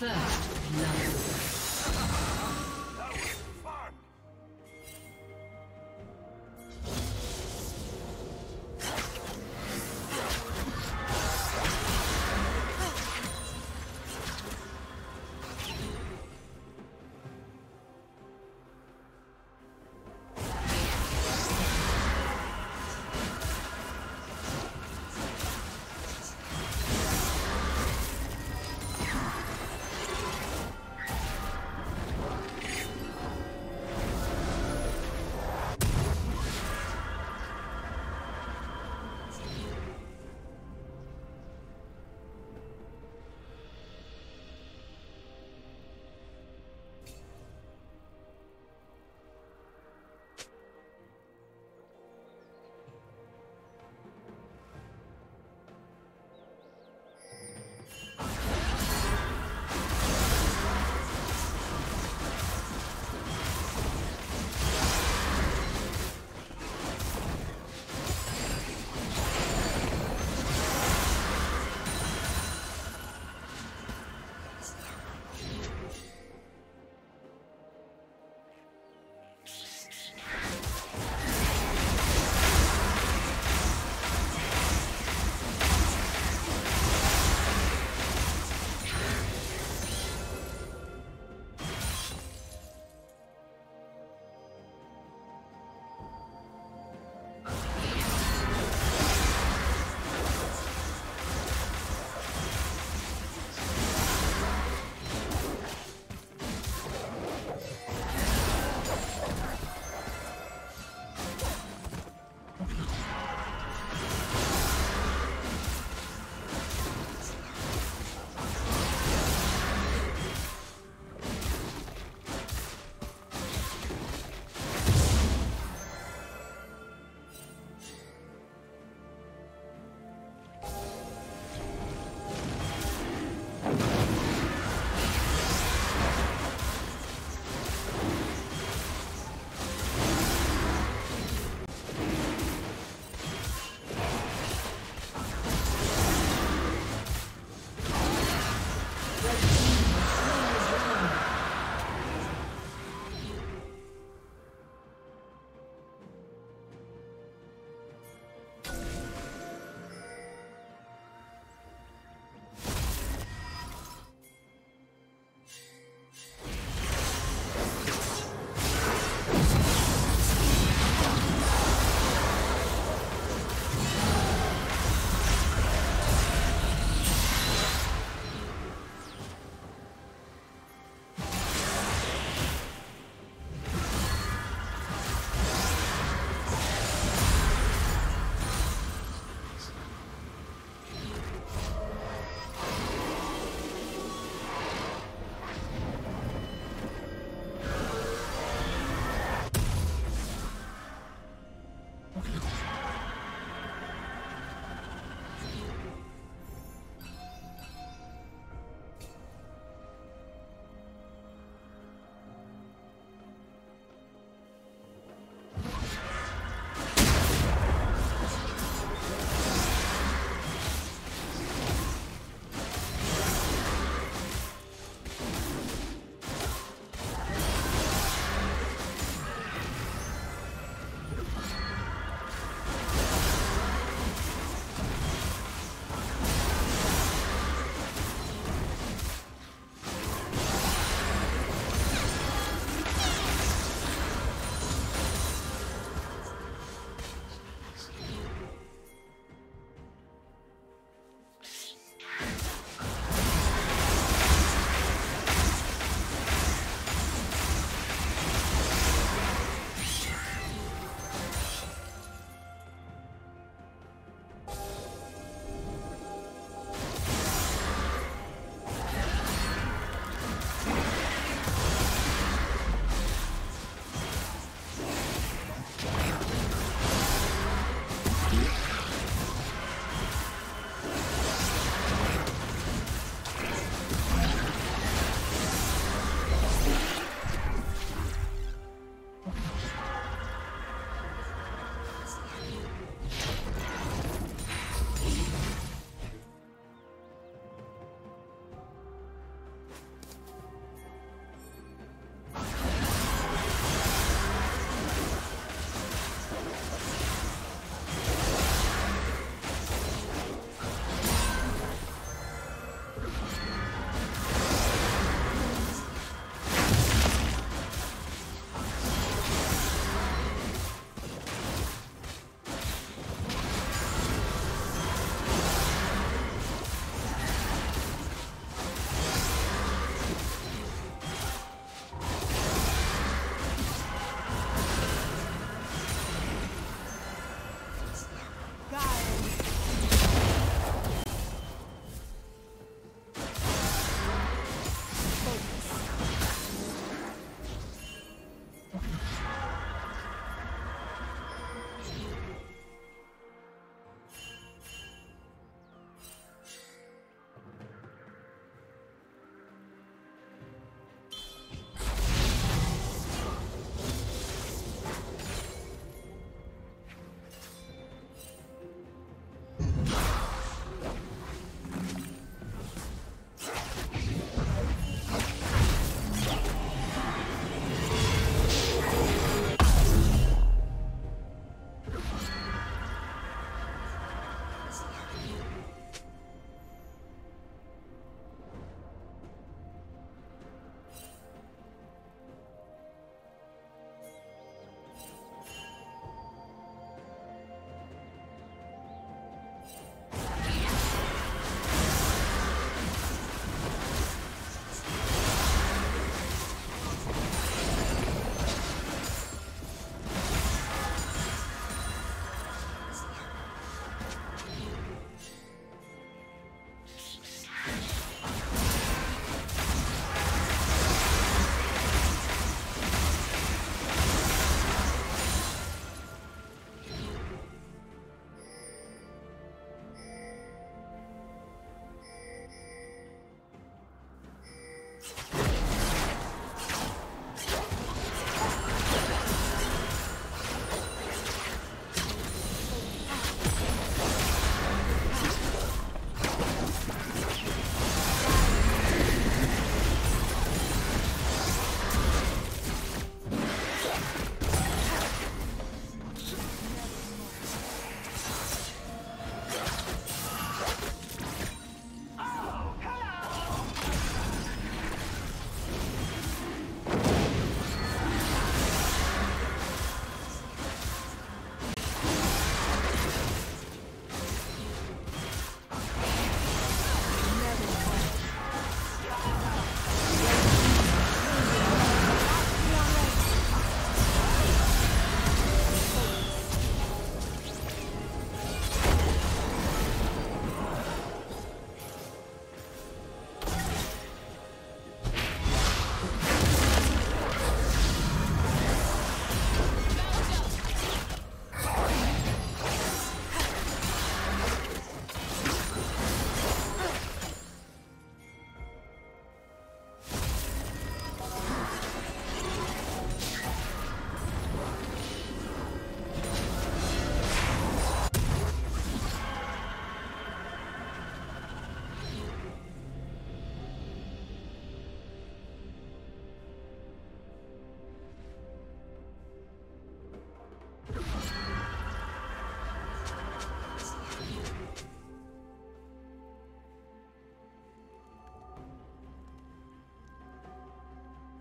First.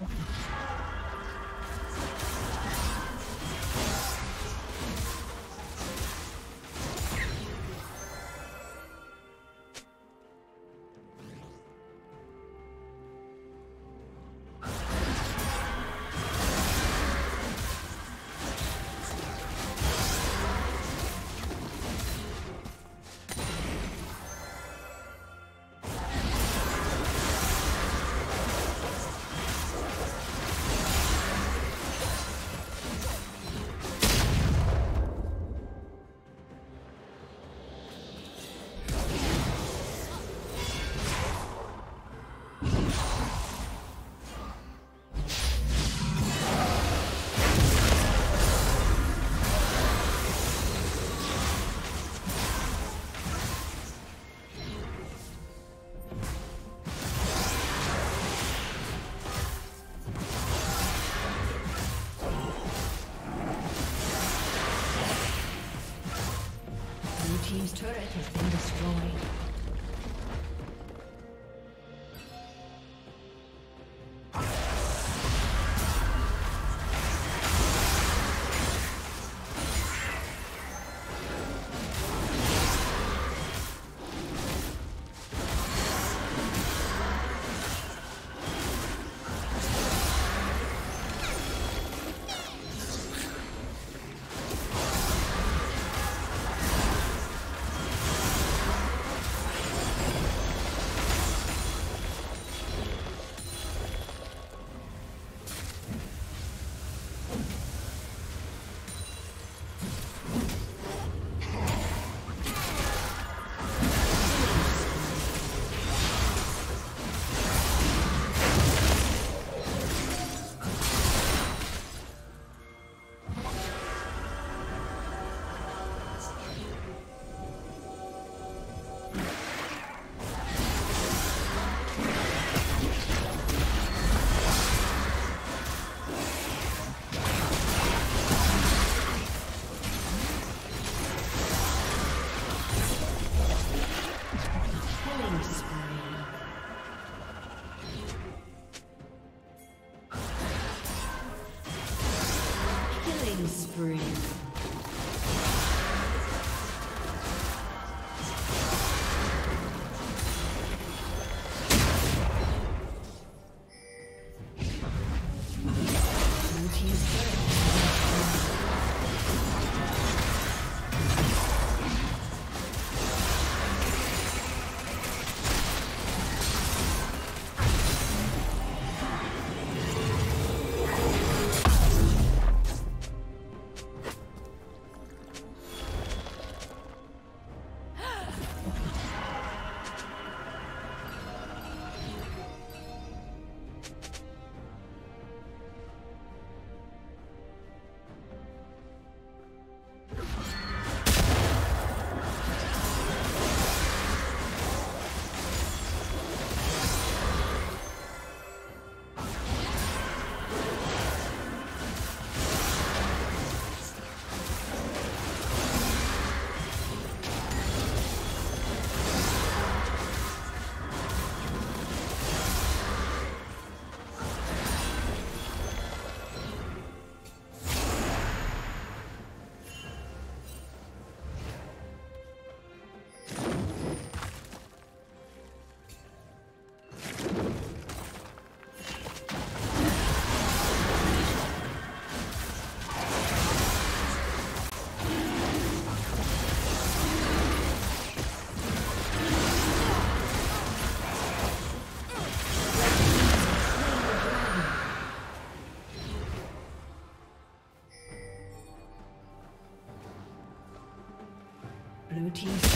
you turret has been team's